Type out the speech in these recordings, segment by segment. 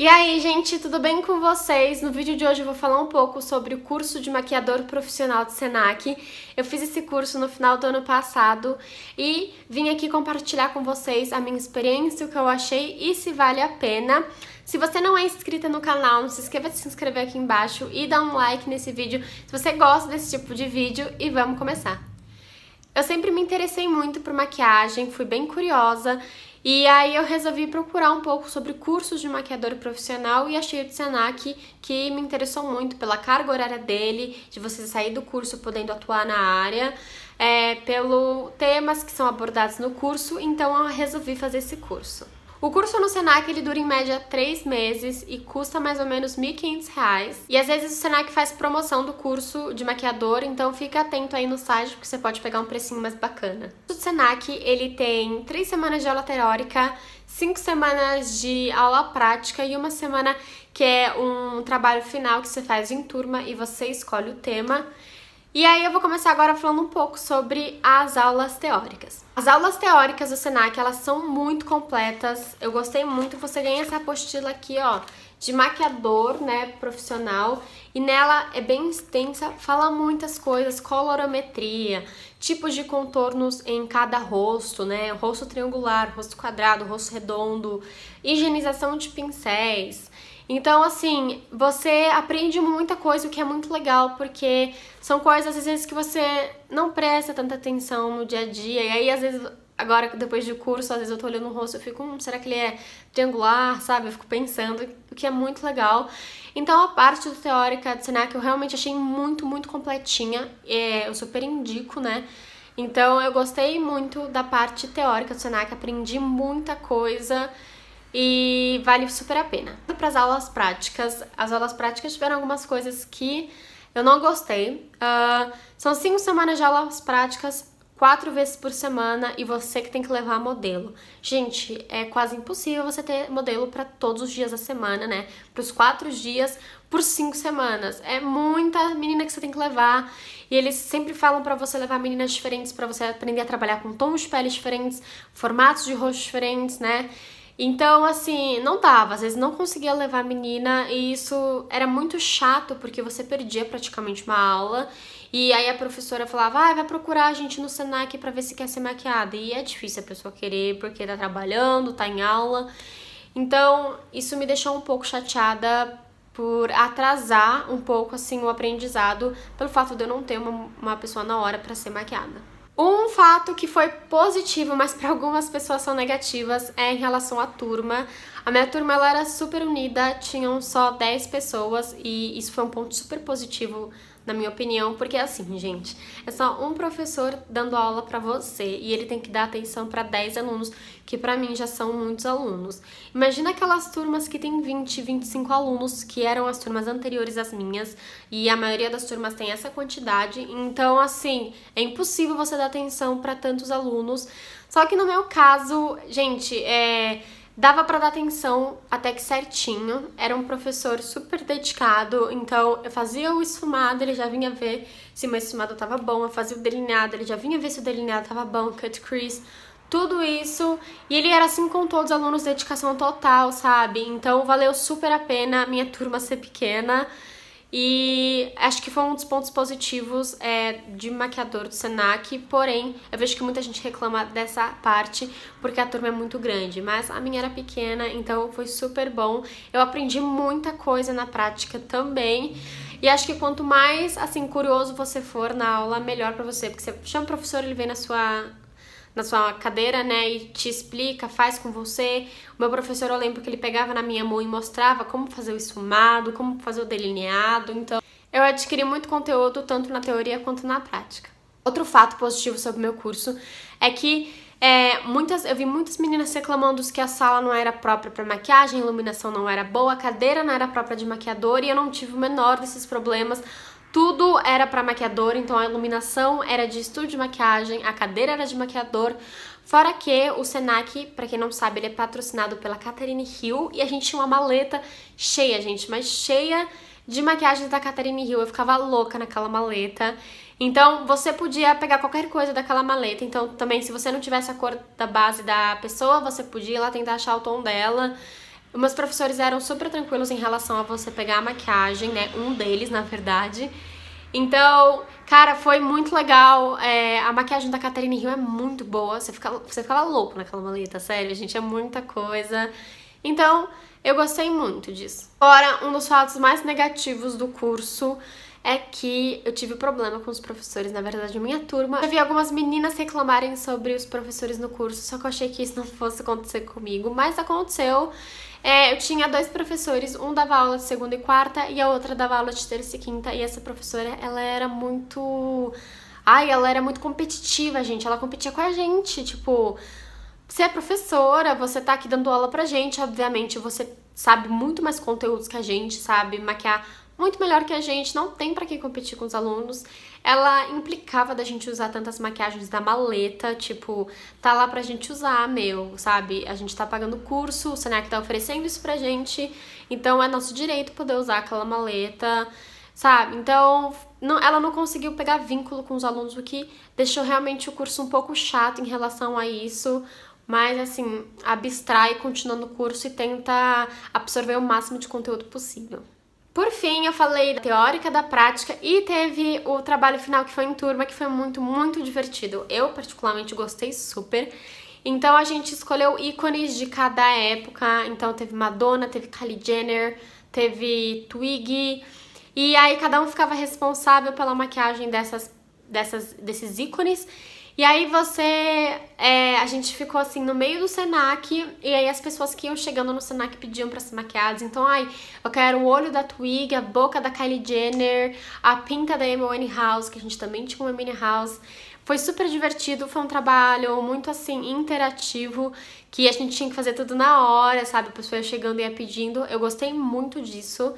E aí, gente, tudo bem com vocês? No vídeo de hoje eu vou falar um pouco sobre o curso de maquiador profissional de Senac. Eu fiz esse curso no final do ano passado e vim aqui compartilhar com vocês a minha experiência, o que eu achei e se vale a pena. Se você não é inscrita no canal, não se esqueça de se inscrever aqui embaixo e dar um like nesse vídeo se você gosta desse tipo de vídeo e vamos começar. Eu sempre me interessei muito por maquiagem, fui bem curiosa e aí eu resolvi procurar um pouco sobre cursos de maquiador profissional e achei o de Senac que me interessou muito pela carga horária dele, de você sair do curso podendo atuar na área, é, pelo temas que são abordados no curso, então eu resolvi fazer esse curso. O curso no Senac ele dura em média 3 meses e custa mais ou menos R$ 1.500. E às vezes o Senac faz promoção do curso de maquiador, então fica atento aí no site porque você pode pegar um precinho mais bacana. O Senac ele tem 3 semanas de aula teórica, 5 semanas de aula prática e uma semana que é um trabalho final que você faz em turma e você escolhe o tema. E aí eu vou começar agora falando um pouco sobre as aulas teóricas. As aulas teóricas do Senac, elas são muito completas. Eu gostei muito, você ganha essa apostila aqui, ó, de maquiador, né, profissional, e nela é bem extensa, fala muitas coisas, colorometria, tipos de contornos em cada rosto, né, rosto triangular, rosto quadrado, rosto redondo, higienização de pincéis, então, assim, você aprende muita coisa, o que é muito legal, porque são coisas, às vezes, que você não presta tanta atenção no dia a dia. E aí, às vezes, agora, depois do curso, às vezes eu tô olhando o rosto e fico, hum, será que ele é triangular, sabe? Eu fico pensando, o que é muito legal. Então, a parte do teórica de Senac eu realmente achei muito, muito completinha. É, eu super indico, né? Então, eu gostei muito da parte teórica do Senac, aprendi muita coisa e vale super a pena. Para as aulas práticas, as aulas práticas tiveram algumas coisas que eu não gostei. Uh, são cinco semanas de aulas práticas, quatro vezes por semana e você que tem que levar modelo. Gente, é quase impossível você ter modelo para todos os dias da semana, né? Para os quatro dias por cinco semanas. É muita menina que você tem que levar. E eles sempre falam para você levar meninas diferentes para você aprender a trabalhar com tons de pele diferentes, formatos de rosto diferentes, né? Então, assim, não dava, às vezes não conseguia levar a menina e isso era muito chato porque você perdia praticamente uma aula. E aí a professora falava, ah, vai procurar a gente no Senac para ver se quer ser maquiada. E é difícil a pessoa querer porque tá trabalhando, tá em aula. Então, isso me deixou um pouco chateada por atrasar um pouco assim o aprendizado pelo fato de eu não ter uma, uma pessoa na hora para ser maquiada. Um fato que foi positivo, mas para algumas pessoas são negativas, é em relação à turma. A minha turma ela era super unida, tinham só 10 pessoas e isso foi um ponto super positivo na minha opinião, porque é assim, gente, é só um professor dando aula para você e ele tem que dar atenção para 10 alunos, que para mim já são muitos alunos. Imagina aquelas turmas que tem 20, 25 alunos, que eram as turmas anteriores às minhas, e a maioria das turmas tem essa quantidade, então assim, é impossível você dar atenção para tantos alunos. Só que no meu caso, gente, é Dava para dar atenção até que certinho, era um professor super dedicado, então eu fazia o esfumado, ele já vinha ver se meu esfumado tava bom, eu fazia o delineado, ele já vinha ver se o delineado tava bom, cut crease, tudo isso. E ele era assim com todos os alunos, dedicação total, sabe? Então valeu super a pena a minha turma ser pequena. E acho que foi um dos pontos positivos é, de maquiador do Senac, porém, eu vejo que muita gente reclama dessa parte porque a turma é muito grande, mas a minha era pequena, então foi super bom. Eu aprendi muita coisa na prática também. E acho que quanto mais, assim, curioso você for na aula, melhor para você, porque você chama o professor, ele vem na sua na sua cadeira, né, e te explica, faz com você. O meu professor, eu lembro que ele pegava na minha mão e mostrava como fazer o esfumado, como fazer o delineado. Então, eu adquiri muito conteúdo tanto na teoria quanto na prática. Outro fato positivo sobre o meu curso é que é, muitas, eu vi muitas meninas reclamando que a sala não era própria para maquiagem, a iluminação não era boa, a cadeira não era própria de maquiador e eu não tive o menor desses problemas tudo era para maquiador, então a iluminação era de estúdio de maquiagem, a cadeira era de maquiador. Fora que o Senac, para quem não sabe, ele é patrocinado pela Catherine Hill e a gente tinha uma maleta cheia, gente, mas cheia de maquiagem da Catherine Hill. Eu ficava louca naquela maleta. Então, você podia pegar qualquer coisa daquela maleta. Então, também, se você não tivesse a cor da base da pessoa, você podia ir lá tentar achar o tom dela. Meus professores eram super tranquilos em relação a você pegar a maquiagem, né? Um deles, na verdade. Então, cara, foi muito legal. É, a maquiagem da Catarina Rio é muito boa. Você, fica, você ficava louco naquela maleta, sério. Gente é muita coisa. Então, eu gostei muito disso. Agora, um dos fatos mais negativos do curso é que eu tive problema com os professores, na verdade, minha turma. Eu vi algumas meninas reclamarem sobre os professores no curso, só que eu achei que isso não fosse acontecer comigo, mas aconteceu. É, eu tinha dois professores, um dava aula de segunda e quarta e a outra dava aula de terça e quinta. E essa professora, ela era muito. Ai, ela era muito competitiva, gente. Ela competia com a gente. Tipo, você é professora, você tá aqui dando aula pra gente, obviamente você sabe muito mais conteúdos que a gente, sabe maquiar muito melhor que a gente, não tem para que competir com os alunos. Ela implicava da gente usar tantas maquiagens da maleta, tipo, tá lá pra gente usar, meu, sabe? A gente tá pagando curso, o Senac tá oferecendo isso pra gente, então é nosso direito poder usar aquela maleta, sabe? Então, não, ela não conseguiu pegar vínculo com os alunos, o que deixou realmente o curso um pouco chato em relação a isso. Mas, assim, abstrai, continua no curso e tenta absorver o máximo de conteúdo possível. Por fim, eu falei da teórica, da prática e teve o trabalho final que foi em turma, que foi muito, muito divertido. Eu, particularmente, gostei super. Então, a gente escolheu ícones de cada época. Então, teve Madonna, teve Kylie Jenner, teve Twiggy. E aí, cada um ficava responsável pela maquiagem dessas, dessas, desses ícones. E aí você. É, a gente ficou assim no meio do Senac, e aí as pessoas que iam chegando no Senac pediam pra ser maquiadas. Então, ai, eu quero o olho da Twig, a boca da Kylie Jenner, a pinta da Amy House, que a gente também tinha uma mini house. Foi super divertido, foi um trabalho muito assim, interativo, que a gente tinha que fazer tudo na hora, sabe? A pessoa ia chegando e ia pedindo. Eu gostei muito disso.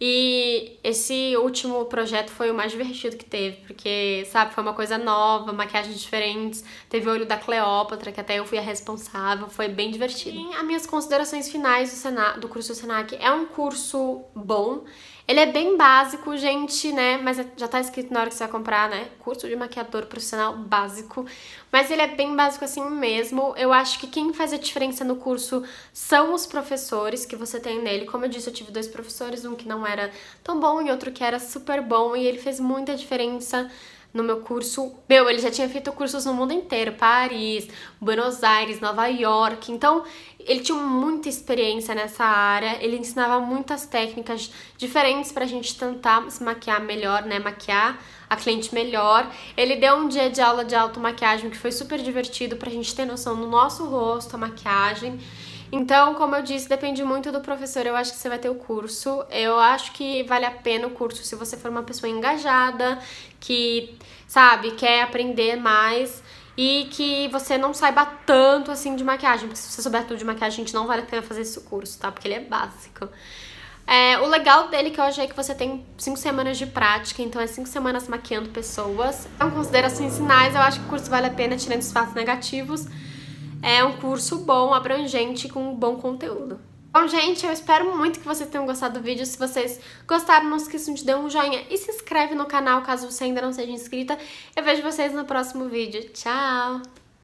E esse último projeto foi o mais divertido que teve, porque, sabe, foi uma coisa nova, maquiagens diferentes, teve o olho da Cleópatra, que até eu fui a responsável, foi bem divertido. E as minhas considerações finais do, Senac, do curso do Senac é um curso bom, ele é bem básico, gente, né? Mas é, já tá escrito na hora que você vai comprar, né? Curso de maquiador profissional básico. Mas ele é bem básico assim mesmo. Eu acho que quem faz a diferença no curso são os professores que você tem nele. Como eu disse, eu tive dois professores, um que não era tão bom e outro que era super bom. E ele fez muita diferença no meu curso. Meu, ele já tinha feito cursos no mundo inteiro, Paris, Buenos Aires, Nova York. Então, ele tinha muita experiência nessa área. Ele ensinava muitas técnicas diferentes pra gente tentar se maquiar melhor, né? Maquiar a cliente melhor. Ele deu um dia de aula de automaquiagem que foi super divertido pra gente ter noção do nosso rosto, a maquiagem. Então, como eu disse, depende muito do professor. Eu acho que você vai ter o curso. Eu acho que vale a pena o curso se você for uma pessoa engajada, que, sabe, quer aprender mais e que você não saiba tanto assim de maquiagem. Porque se você souber tudo de maquiagem, a gente não vale a pena fazer esse curso, tá? Porque ele é básico. É, o legal dele é que eu achei que você tem cinco semanas de prática, então é cinco semanas maquiando pessoas. Então, considerações finais, eu acho que o curso vale a pena, tirando os fatos negativos. É um curso bom, abrangente, com bom conteúdo. Bom, gente, eu espero muito que vocês tenham gostado do vídeo. Se vocês gostaram, não esqueçam de dar um joinha e se inscreve no canal caso você ainda não seja inscrita. Eu vejo vocês no próximo vídeo. Tchau!